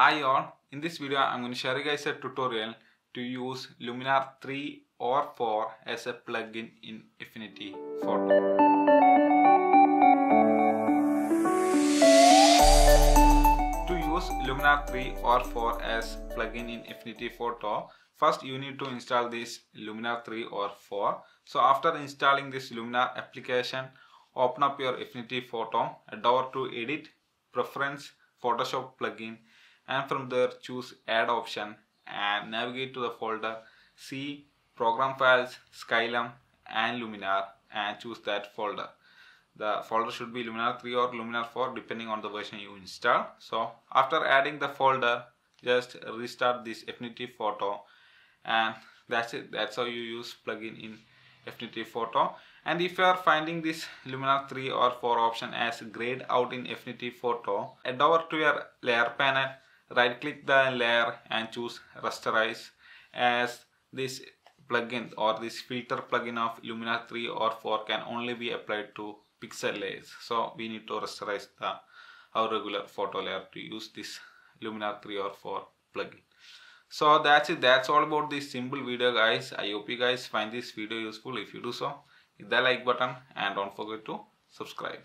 Hi all, in this video I'm going to share you guys a tutorial to use Luminar 3 or 4 as a plugin in Affinity Photo. To use Luminar 3 or 4 as plugin in Affinity Photo, first you need to install this Luminar 3 or 4. So after installing this Luminar application, open up your Affinity Photo, head over to Edit, Preference, Photoshop plugin and from there choose add option and navigate to the folder. See program files skylum and luminar and choose that folder. The folder should be luminar 3 or luminar 4 depending on the version you install. So after adding the folder just restart this affinity photo. And that's it. That's how you use plugin in affinity photo. And if you are finding this luminar 3 or 4 option as grayed out in affinity photo head over to your layer panel right click the layer and choose rasterize as this plugin or this filter plugin of Luminar 3 or 4 can only be applied to pixel layers. So we need to rasterize the our regular photo layer to use this Luminar 3 or 4 plugin. So that's it. That's all about this simple video guys. I hope you guys find this video useful. If you do so hit the like button and don't forget to subscribe